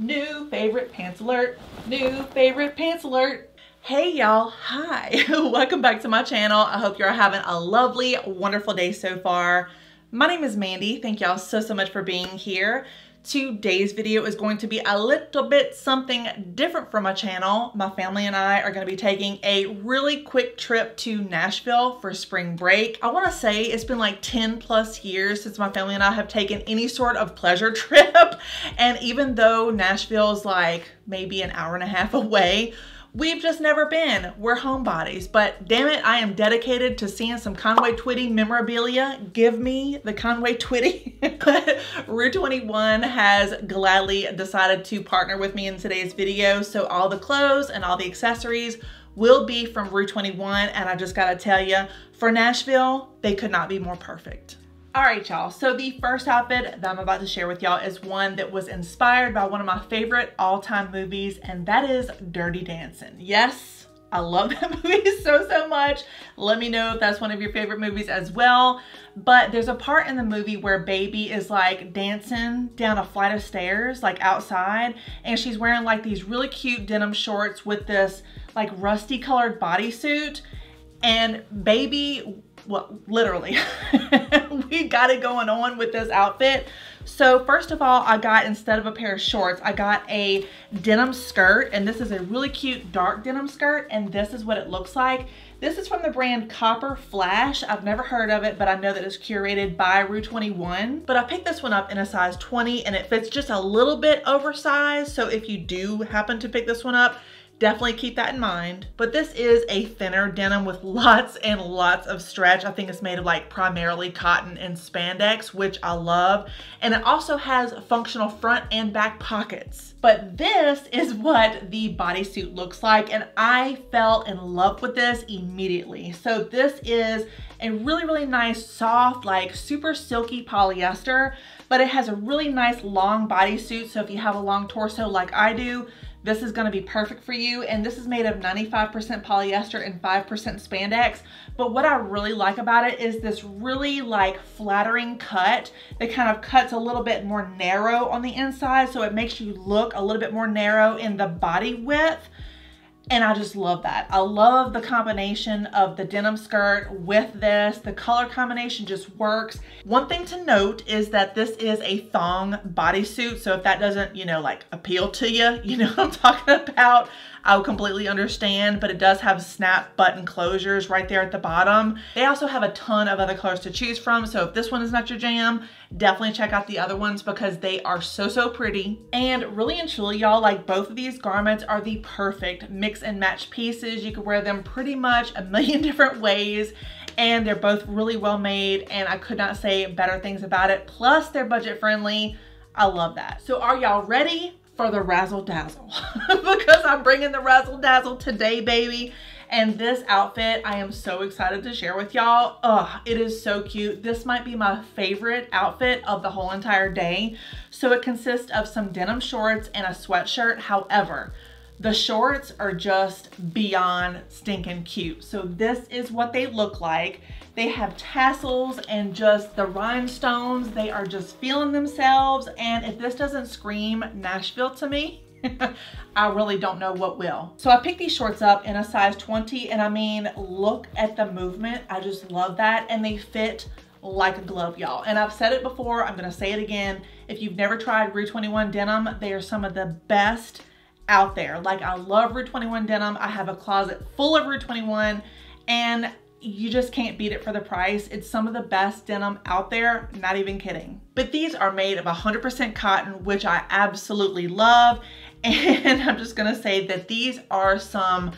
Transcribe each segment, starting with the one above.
New favorite pants alert. New favorite pants alert. Hey y'all, hi. Welcome back to my channel. I hope you're having a lovely, wonderful day so far. My name is Mandy. Thank y'all so, so much for being here. Today's video is going to be a little bit something different from my channel. My family and I are going to be taking a really quick trip to Nashville for spring break. I want to say it's been like 10 plus years since my family and I have taken any sort of pleasure trip. And even though Nashville is like maybe an hour and a half away, We've just never been. We're homebodies. But damn it, I am dedicated to seeing some Conway Twitty memorabilia. Give me the Conway Twitty. Rue 21 has gladly decided to partner with me in today's video. So all the clothes and all the accessories will be from Rue 21. And I just gotta tell you, for Nashville, they could not be more perfect. All right, y'all. So the first outfit that I'm about to share with y'all is one that was inspired by one of my favorite all-time movies, and that is Dirty Dancing. Yes, I love that movie so, so much. Let me know if that's one of your favorite movies as well. But there's a part in the movie where Baby is like dancing down a flight of stairs, like outside, and she's wearing like these really cute denim shorts with this like rusty colored bodysuit. And Baby well, literally, we got it going on with this outfit. So first of all, I got, instead of a pair of shorts, I got a denim skirt, and this is a really cute dark denim skirt, and this is what it looks like. This is from the brand Copper Flash. I've never heard of it, but I know that it's curated by Rue 21. But I picked this one up in a size 20, and it fits just a little bit oversized, so if you do happen to pick this one up, Definitely keep that in mind. But this is a thinner denim with lots and lots of stretch. I think it's made of like primarily cotton and spandex, which I love. And it also has functional front and back pockets. But this is what the bodysuit looks like. And I fell in love with this immediately. So this is a really, really nice, soft, like super silky polyester, but it has a really nice long bodysuit. So if you have a long torso like I do, this is gonna be perfect for you. And this is made of 95% polyester and 5% spandex. But what I really like about it is this really like flattering cut that kind of cuts a little bit more narrow on the inside. So it makes you look a little bit more narrow in the body width. And I just love that. I love the combination of the denim skirt with this. The color combination just works. One thing to note is that this is a thong bodysuit. So if that doesn't, you know, like appeal to you, you know what I'm talking about. I would completely understand, but it does have snap button closures right there at the bottom. They also have a ton of other colors to choose from. So if this one is not your jam, definitely check out the other ones because they are so, so pretty. And really and truly, y'all, like both of these garments are the perfect mix and match pieces. You can wear them pretty much a million different ways and they're both really well made and I could not say better things about it. Plus they're budget friendly. I love that. So are y'all ready for the razzle dazzle? because I'm bringing the razzle dazzle today, baby. And this outfit, I am so excited to share with y'all. Ugh, it is so cute. This might be my favorite outfit of the whole entire day. So it consists of some denim shorts and a sweatshirt. However, the shorts are just beyond stinking cute. So this is what they look like. They have tassels and just the rhinestones. They are just feeling themselves. And if this doesn't scream Nashville to me, I really don't know what will. So I picked these shorts up in a size 20 and I mean, look at the movement. I just love that. And they fit like a glove, y'all. And I've said it before, I'm gonna say it again. If you've never tried Rue 21 denim, they are some of the best out there. Like I love Rue 21 denim. I have a closet full of Rue 21 and you just can't beat it for the price. It's some of the best denim out there, not even kidding. But these are made of 100% cotton, which I absolutely love. And I'm just gonna say that these are some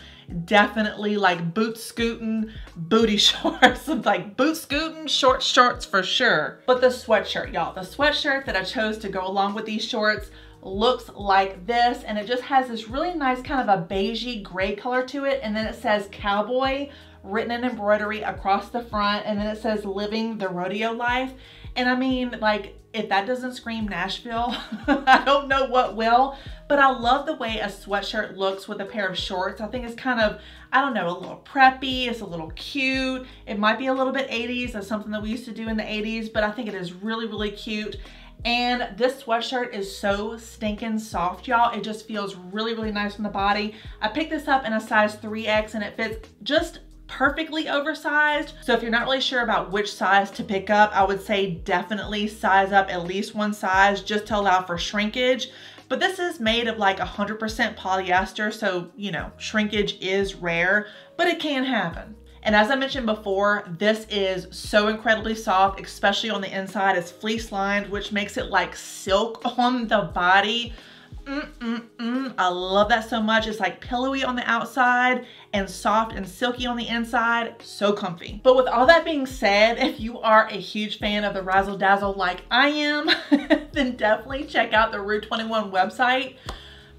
definitely like boot scooting booty shorts like boot scooting short shorts for sure but the sweatshirt y'all the sweatshirt that i chose to go along with these shorts looks like this and it just has this really nice kind of a beigey gray color to it and then it says cowboy written in embroidery across the front and then it says living the rodeo life. And I mean like if that doesn't scream Nashville I don't know what will but I love the way a sweatshirt looks with a pair of shorts. I think it's kind of I don't know a little preppy it's a little cute. It might be a little bit 80s that's something that we used to do in the 80s but I think it is really really cute And this sweatshirt is so stinking soft, y'all. It just feels really, really nice on the body. I picked this up in a size 3X and it fits just perfectly oversized. So if you're not really sure about which size to pick up, I would say definitely size up at least one size just to allow for shrinkage. But this is made of like 100% polyester, so you know, shrinkage is rare, but it can happen. And as I mentioned before, this is so incredibly soft, especially on the inside. It's fleece lined, which makes it like silk on the body. Mm, mm, mm. I love that so much. It's like pillowy on the outside and soft and silky on the inside. So comfy. But with all that being said, if you are a huge fan of the Razzle Dazzle like I am, then definitely check out the Rue 21 website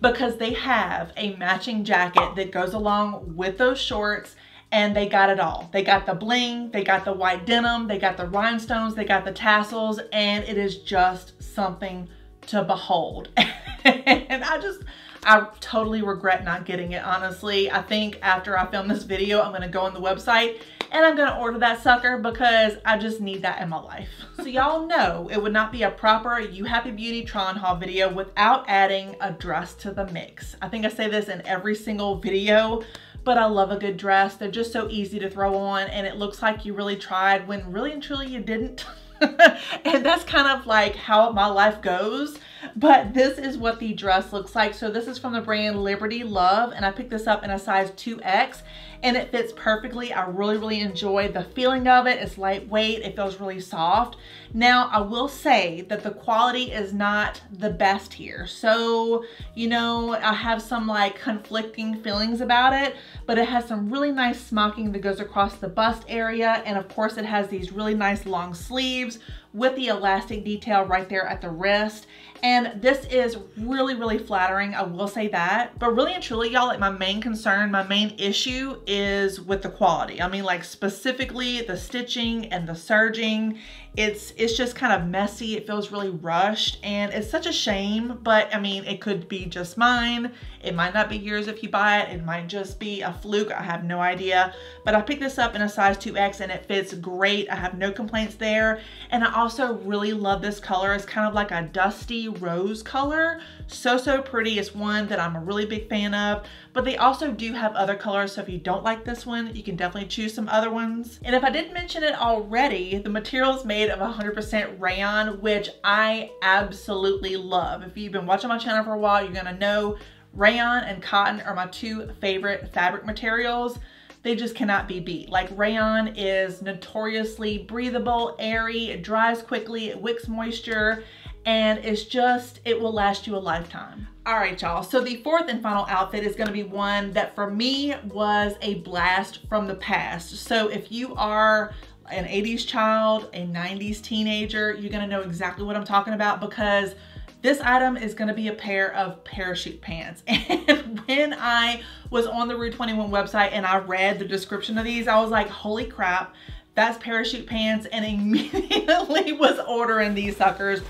because they have a matching jacket that goes along with those shorts and they got it all. They got the bling, they got the white denim, they got the rhinestones, they got the tassels, and it is just something to behold. and I just, I totally regret not getting it, honestly. I think after I film this video, I'm gonna go on the website and I'm gonna order that sucker because I just need that in my life. so y'all know it would not be a proper Uhapi Beauty try on haul video without adding a dress to the mix. I think I say this in every single video, but I love a good dress. They're just so easy to throw on and it looks like you really tried when really and truly you didn't. and that's kind of like how my life goes. But this is what the dress looks like. So this is from the brand Liberty Love and I picked this up in a size 2X and it fits perfectly. I really, really enjoy the feeling of it. It's lightweight, it feels really soft. Now, I will say that the quality is not the best here. So, you know, I have some like conflicting feelings about it, but it has some really nice smocking that goes across the bust area. And of course it has these really nice long sleeves with the elastic detail right there at the wrist. And this is really, really flattering. I will say that. But really and truly, y'all, like my main concern, my main issue is with the quality. I mean, like specifically the stitching and the serging it's it's just kind of messy. It feels really rushed and it's such a shame but i mean it could be just mine. It might not be yours if you buy it. It might just be a fluke. I have no idea. But i picked this up in a size 2x and it fits great. I have no complaints there. And i also really love this color. It's kind of like a dusty rose color. So so pretty. It's one that i'm a really big fan of. But they also do have other colors so if you don't like this one you can definitely choose some other ones. And if i didn't mention it already the material is made made of 100% rayon, which I absolutely love. If you've been watching my channel for a while, you're gonna know rayon and cotton are my two favorite fabric materials. They just cannot be beat. Like rayon is notoriously breathable, airy, it dries quickly, it wicks moisture, and it's just, it will last you a lifetime. All right, y'all. So the fourth and final outfit is gonna be one that for me was a blast from the past. So if you are an 80s child, a 90s teenager, you're gonna know exactly what I'm talking about because this item is gonna be a pair of parachute pants. And when I was on the Rue 21 website and I read the description of these, I was like, holy crap, that's parachute pants and immediately was ordering these suckers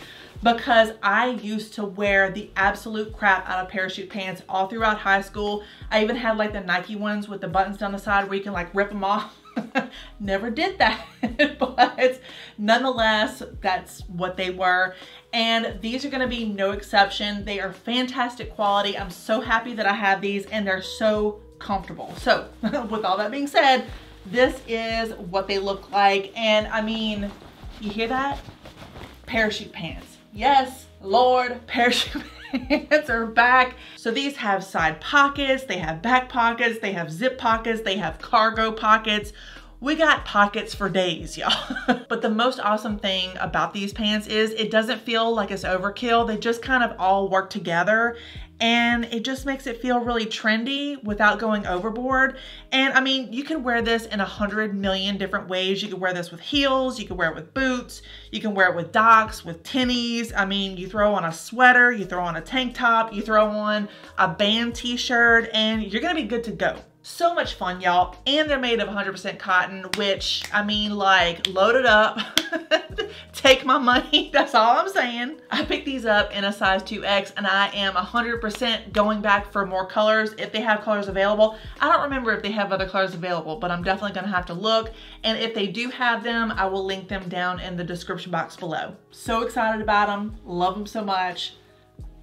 because I used to wear the absolute crap out of parachute pants all throughout high school. I even had like the Nike ones with the buttons down the side where you can like rip them off Never did that, but nonetheless, that's what they were. And these are gonna be no exception. They are fantastic quality. I'm so happy that I have these and they're so comfortable. So with all that being said, this is what they look like. And I mean, you hear that? Parachute pants. Yes, Lord, parachute pants are back. So these have side pockets, they have back pockets, they have zip pockets, they have cargo pockets. We got pockets for days, y'all. but the most awesome thing about these pants is it doesn't feel like it's overkill. They just kind of all work together and it just makes it feel really trendy without going overboard. And I mean, you can wear this in a hundred million different ways. You can wear this with heels, you can wear it with boots, you can wear it with Docs, with tinnies. I mean, you throw on a sweater, you throw on a tank top, you throw on a band t-shirt, and you're gonna be good to go. So much fun, y'all. And they're made of 100% cotton, which, I mean, like, load it up. Take my money. That's all I'm saying. I picked these up in a size 2X, and I am 100% going back for more colors if they have colors available. I don't remember if they have other colors available, but I'm definitely going to have to look. And if they do have them, I will link them down in the description box below. So excited about them. Love them so much.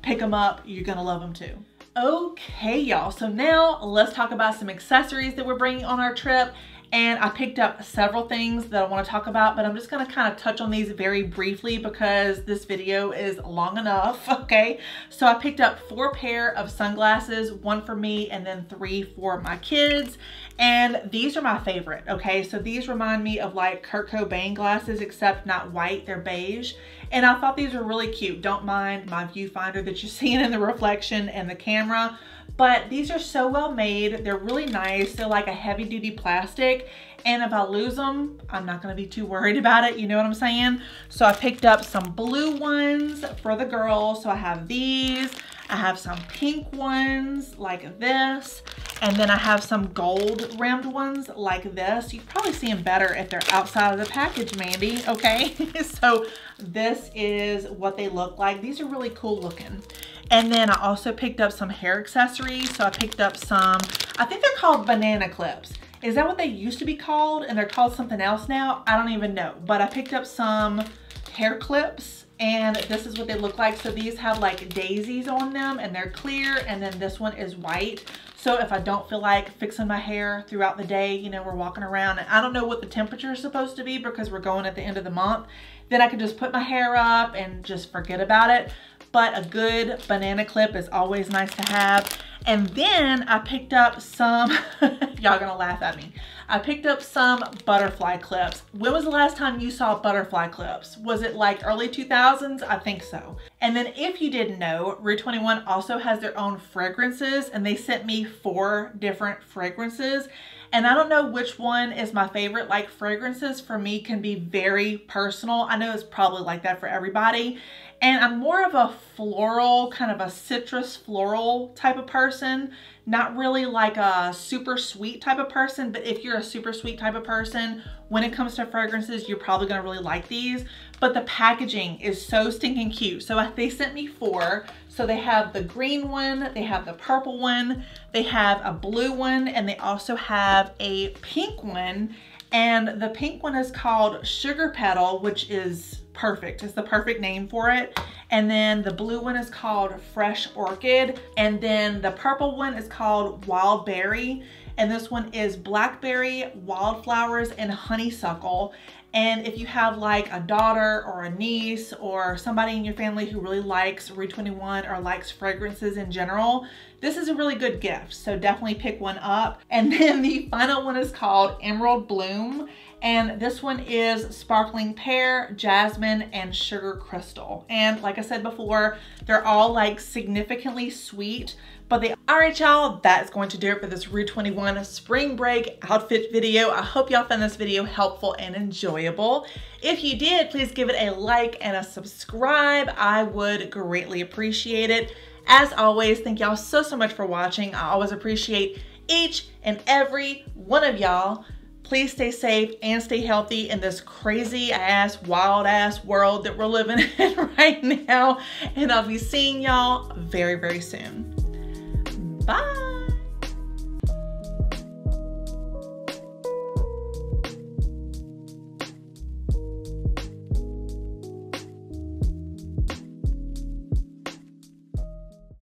Pick them up. You're going to love them too. Okay, y'all, so now let's talk about some accessories that we're bringing on our trip. And I picked up several things that I wanna talk about, but I'm just gonna kind of touch on these very briefly because this video is long enough, okay? So I picked up four pair of sunglasses, one for me and then three for my kids. And these are my favorite, okay? So these remind me of like Kurt Cobain glasses, except not white, they're beige. And I thought these were really cute. Don't mind my viewfinder that you're seeing in the reflection and the camera. But these are so well made. They're really nice. They're like a heavy duty plastic. And if I lose them, I'm not gonna be too worried about it. You know what I'm saying? So I picked up some blue ones for the girls. So I have these. I have some pink ones like this. And then I have some gold rimmed ones like this. You probably see them better if they're outside of the package, Mandy, okay? so this is what they look like. These are really cool looking. And then I also picked up some hair accessories. So I picked up some, I think they're called banana clips. Is that what they used to be called? And they're called something else now? I don't even know. But I picked up some hair clips and this is what they look like. So these have like daisies on them and they're clear and then this one is white. So if I don't feel like fixing my hair throughout the day, you know, we're walking around and I don't know what the temperature is supposed to be because we're going at the end of the month, then I can just put my hair up and just forget about it. But a good banana clip is always nice to have. And then I picked up some, y'all gonna laugh at me. I picked up some butterfly clips. When was the last time you saw butterfly clips? Was it like early 2000s? I think so. And then if you didn't know, Rue 21 also has their own fragrances and they sent me four different fragrances. And I don't know which one is my favorite. Like fragrances for me can be very personal. I know it's probably like that for everybody. And I'm more of a floral, kind of a citrus floral type of person. Not really like a super sweet type of person, but if you're a super sweet type of person, when it comes to fragrances, you're probably gonna really like these. But the packaging is so stinking cute. So they sent me four. So they have the green one, they have the purple one, they have a blue one, and they also have a pink one. And the pink one is called Sugar Petal, which is perfect. It's the perfect name for it. And then the blue one is called Fresh Orchid. And then the purple one is called Wild Berry. And this one is Blackberry, Wildflowers, and Honeysuckle. And if you have like a daughter or a niece or somebody in your family who really likes Rue 21 or likes fragrances in general, this is a really good gift. So definitely pick one up. And then the final one is called Emerald Bloom. And this one is Sparkling Pear, Jasmine, and Sugar Crystal. And like I said before, they're all like significantly sweet, but they, all right y'all, that's going to do it for this Rue 21 spring break outfit video. I hope y'all found this video helpful and enjoyable. If you did, please give it a like and a subscribe. I would greatly appreciate it. As always, thank y'all so, so much for watching. I always appreciate each and every one of y'all. Please stay safe and stay healthy in this crazy ass, wild ass world that we're living in right now. And I'll be seeing y'all very, very soon. Bye.